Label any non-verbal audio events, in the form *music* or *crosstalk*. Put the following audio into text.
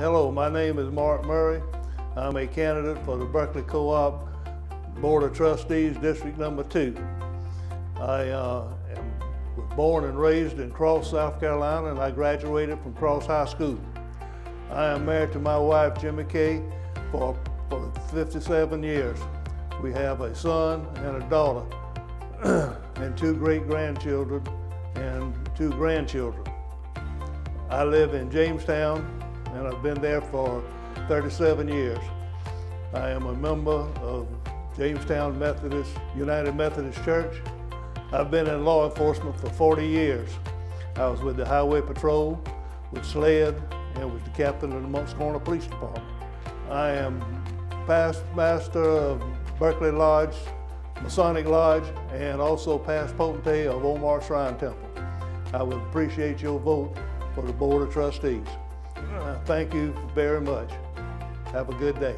Hello, my name is Mark Murray. I'm a candidate for the Berkeley Co-op Board of Trustees, District Number Two. I uh, am, was born and raised in Cross, South Carolina, and I graduated from Cross High School. I am married to my wife, Jimmy Kay, for, for 57 years. We have a son and a daughter, *clears throat* and two great-grandchildren and two grandchildren. I live in Jamestown, and I've been there for 37 years. I am a member of Jamestown Methodist, United Methodist Church. I've been in law enforcement for 40 years. I was with the Highway Patrol, with SLED, and was the captain of the Moncks Corner Police Department. I am past master of Berkeley Lodge, Masonic Lodge, and also past potentate of Omar Shrine Temple. I would appreciate your vote for the Board of Trustees. Thank you very much. Have a good day.